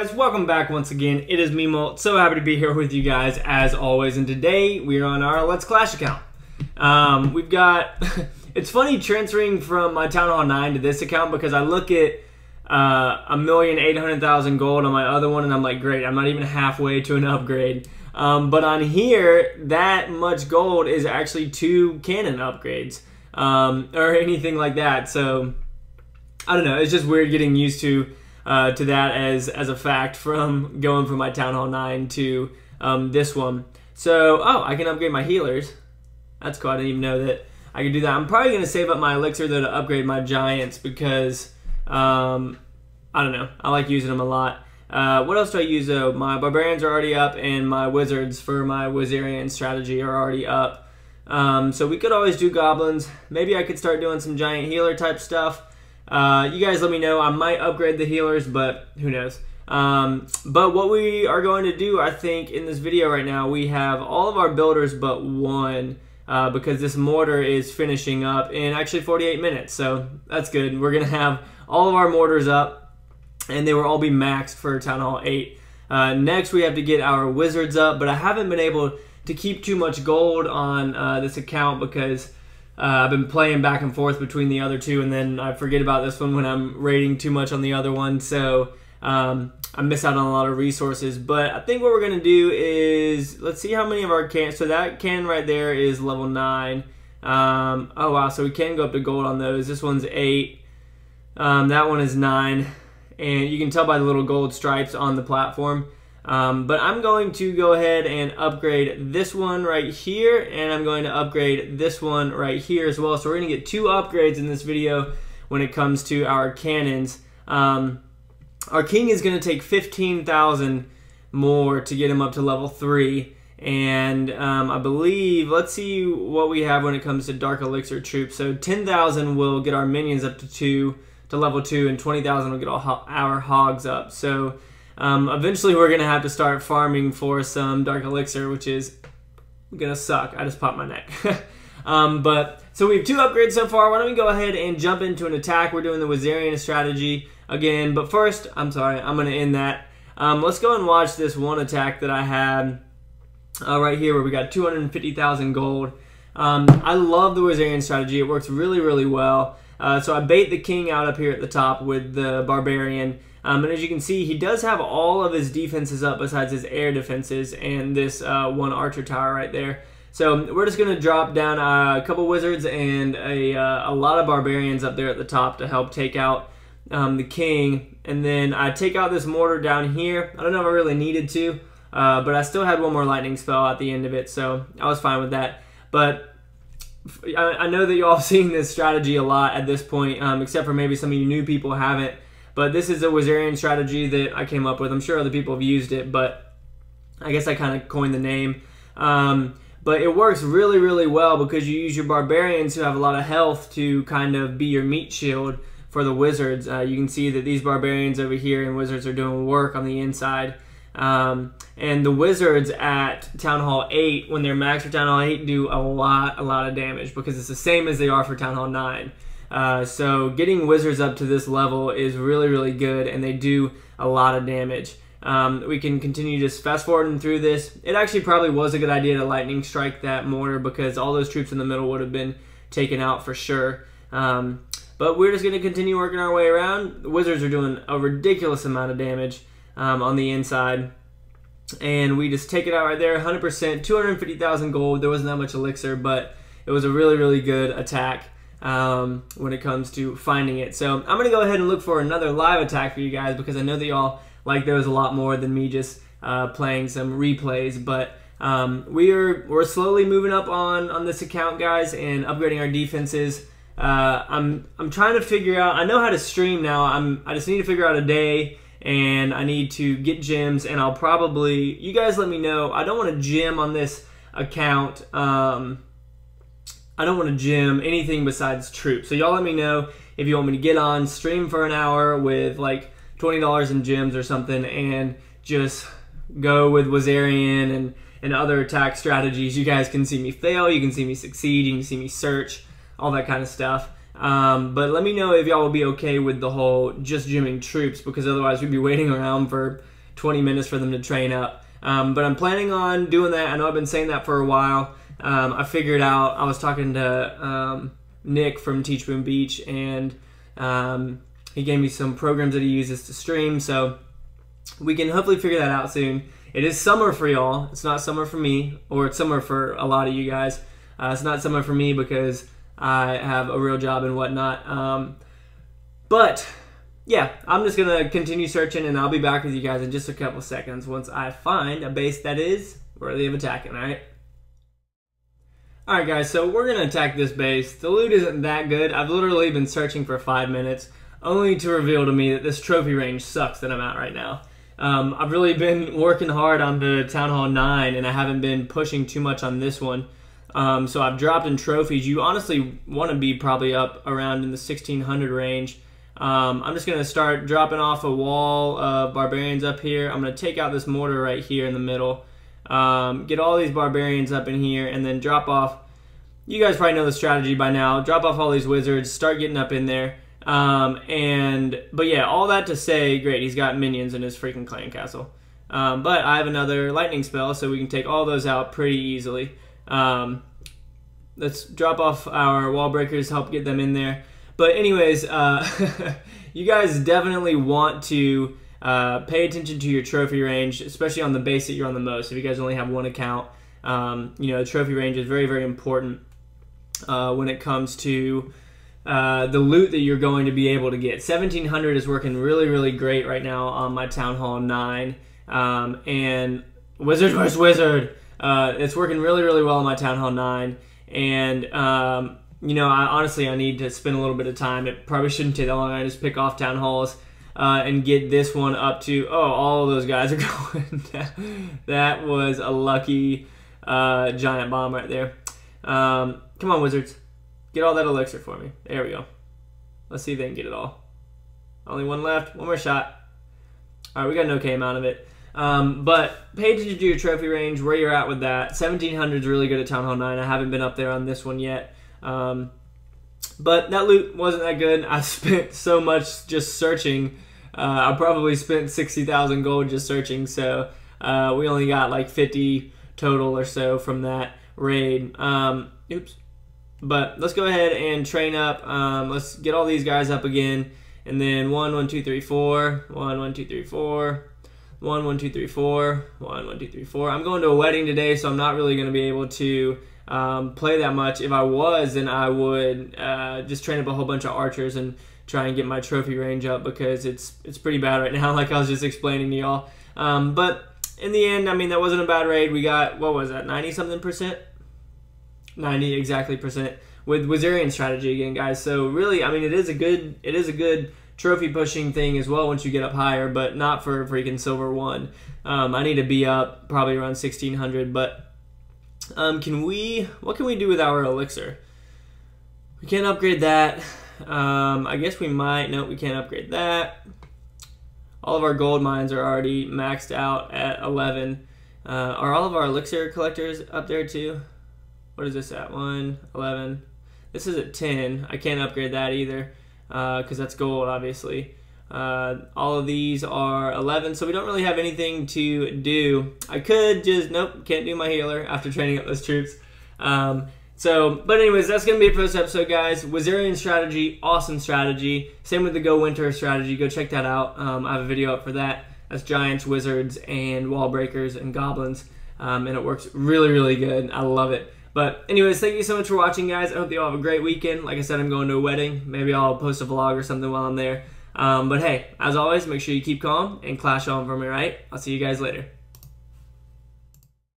guys? Welcome back once again. It is Mimo. So happy to be here with you guys as always. And today we are on our Let's Clash account. Um, we've got. it's funny transferring from my Town Hall 9 to this account because I look at uh, a million eight hundred thousand gold on my other one and I'm like, great, I'm not even halfway to an upgrade. Um, but on here, that much gold is actually two cannon upgrades um, or anything like that. So I don't know. It's just weird getting used to uh, to that as as a fact from going from my Town Hall 9 to um, this one. So, oh, I can upgrade my healers. That's cool. I didn't even know that I could do that. I'm probably going to save up my elixir though to upgrade my giants because um, I don't know. I like using them a lot. Uh, what else do I use though? My barbarians are already up, and my wizards for my Wizarian strategy are already up. Um, so we could always do goblins. Maybe I could start doing some giant healer type stuff. Uh, you guys let me know. I might upgrade the healers, but who knows. Um, but what we are going to do, I think, in this video right now, we have all of our builders but one uh, because this mortar is finishing up in actually 48 minutes. So that's good. We're going to have all of our mortars up and they will all be maxed for Town Hall 8. Uh, next, we have to get our wizards up, but I haven't been able to keep too much gold on uh, this account because uh, I've been playing back and forth between the other two, and then I forget about this one when I'm rating too much on the other one. So um, I miss out on a lot of resources. But I think what we're gonna do is let's see how many of our can. So that can right there is level nine. Um, oh wow, so we can go up to gold on those. This one's eight. Um, that one is nine, and you can tell by the little gold stripes on the platform. Um, but I'm going to go ahead and upgrade this one right here, and I'm going to upgrade this one right here as well. So we're to get two upgrades in this video when it comes to our cannons. Um, our king is going to take 15,000 more to get him up to level 3. And um, I believe, let's see what we have when it comes to Dark Elixir troops. So 10,000 will get our minions up to 2, to level 2, and 20,000 will get our hogs up. So um, eventually, we're gonna have to start farming for some Dark Elixir, which is gonna suck. I just popped my neck. um, but so we have two upgrades so far. Why don't we go ahead and jump into an attack? We're doing the Wizarian strategy again. But first, I'm sorry, I'm gonna end that. Um, let's go and watch this one attack that I had uh, right here, where we got 250,000 gold. Um, I love the Wizarian strategy. It works really, really well. Uh, so I bait the king out up here at the top with the barbarian. Um, and as you can see, he does have all of his defenses up besides his air defenses and this uh, one archer tower right there. So we're just going to drop down a couple wizards and a, uh, a lot of barbarians up there at the top to help take out um, the king. And then I take out this mortar down here. I don't know if I really needed to, uh, but I still had one more lightning spell at the end of it, so I was fine with that. But I, know that you all have seen this strategy a lot at this point, um, except for maybe some of you new people haven't. But this is a Wizarian strategy that I came up with. I'm sure other people have used it, but I guess I kind of coined the name. Um, but it works really, really well because you use your barbarians who have a lot of health to kind of be your meat shield for the wizards. Uh, you can see that these barbarians over here and wizards are doing work on the inside. Um, and the wizards at Town Hall 8, when they're maxed for Town Hall 8, do a lot, a lot of damage because it's the same as they are for Town Hall 9. Uh, so getting wizards up to this level is really, really good, and they do a lot of damage. Um, we can continue just fast forwarding through this. It actually probably was a good idea to lightning strike that mortar because all those troops in the middle would have been taken out for sure. Um, but we're just going to continue working our way around. The wizards are doing a ridiculous amount of damage um, on the inside. And we just take it out right there, 100%, 250,000 gold. There wasn't that much elixir, but it was a really, really good attack um, when it comes to finding it. So I'm going to go ahead and look for another live attack for you guys because I know that y'all like those a lot more than me just uh, playing some replays. But um, we are we're slowly moving up on on this account, guys, and upgrading our defenses. Uh, I'm I'm trying to figure out. I know how to stream now. I'm I just need to figure out a day. And I need to get gems, and I'll probably. You guys let me know. I don't want to gem on this account. Um, I don't want to gem anything besides troops. So y'all let me know if you want me to get on, stream for an hour with like $20 in gems or something and just go with Wizarian and, and other attack strategies. You guys can see me fail, you can see me succeed, you can see me search, all that kind of stuff. Um, but let me know if y'all will be okay with the whole just gemming troops because otherwise we'd be waiting around for 20 minutes for them to train up. Um, but I'm planning on doing that. I know I've been saying that for a while. Um, I figured out, I was talking to um, Nick from Teach Boom Beach, and um, he gave me some programs that he uses to stream. So we can hopefully figure that out soon. It is summer for y'all. It's not summer for me, or it's summer for a lot of you guys. Uh, it's not summer for me because I have a real job and whatnot. Um, but yeah, I'm just gonna continue searching, and I'll be back with you guys in just a couple seconds once I find a base that is worthy of attacking. All right. All right, guys. So we're gonna attack this base. The loot isn't that good. I've literally been searching for five minutes, only to reveal to me that this trophy range sucks that I'm at right now. Um, I've really been working hard on the Town Hall 9, and I haven't been pushing too much on this one. Um, so I've dropped in trophies. You honestly want to be probably up around in the 1600 range. Um, I'm just going to start dropping off a wall of barbarians up here. I'm going to take out this mortar right here in the middle. Um, get all these barbarians up in here and then drop off. You guys probably know the strategy by now. Drop off all these wizards, start getting up in there. Um, and but yeah, all that to say, great. He's got minions in his freaking clan castle. Um, but I have another lightning spell, so we can take all those out pretty easily. Um, let's drop off our wall breakers, help get them in there. But anyways, uh, you guys definitely want to uh, pay attention to your trophy range, especially on the base that you're on the most. If you guys only have one account, um, you know, trophy range is very, very important uh, when it comes to uh, the loot that you're going to be able to get. 1700 is working really, really great right now on my Town Hall 9. Um, and Wizard vs. Wizard, uh, it's working really, really well on my Town Hall 9. And, um, you know, I, honestly, I need to spend a little bit of time. It probably shouldn't take that long. I just pick off Town Halls. Uh, and get this one up to oh all those guys are going that was a lucky uh, giant bomb right there um, come on wizards Get all that elixir for me. There we go. Let's see if they can get it all. Only one left. One more shot. All right, we got an okay amount of it. Um, but pay attention do your trophy range, where you're at with that. 1700 is really good at Town Hall 9. I haven't been up there on this one yet. Um, but that loot wasn't that good. I spent so much just searching. Uh, I probably spent 60,000 gold just searching. So uh, we only got like 50 total or so from that raid. Um, oops. But let's go ahead and train up. Um, let's get all these guys up again. And then one, one, two, three, four. One, one, two, three, four. One, one, two, three, four. One, one, two, three, four. I'm going to a wedding today, so I'm not really going to be able to um, play that much. If I was, then I would uh, just train up a whole bunch of archers and try and get my trophy range up because it's it's pretty bad right now, like I was just explaining to y'all. Um, but in the end, I mean, that wasn't a bad raid. We got, what was that, 90 something percent? 90 exactly percent with Wizarian strategy again, guys. So really, I mean, it is a good it is a good trophy pushing thing as well once you get up higher, but not for freaking silver one. Um, I need to be up probably around 1600, but um, can we? What can we do with our elixir? We can't upgrade that. Um, I guess we might. No, we can't upgrade that. All of our gold mines are already maxed out at 11. Uh, are all of our elixir collectors up there too? what is this at? 1, 11. This is at 10. I can't upgrade that either because uh, that's gold, obviously. Uh, all of these are 11, so we don't really have anything to do. I could just, nope, can't do my healer after training up those troops. Um, so, but anyways, that's going to be it for this episode, guys. Wizarian strategy, awesome strategy. Same with the Go Winter strategy. Go check that out. Um, I have a video up for that. That's Giants, Wizards, and Wall Breakers, and Goblins. Um, and it works really, really good. I love it. But anyways, thank you so much for watching, guys. I hope you all have a great weekend. Like I said, I'm going to a wedding. Maybe I'll post a vlog or something while I'm there. Um, but hey, as always, make sure you keep calm and clash on for me, right? I'll see you guys later.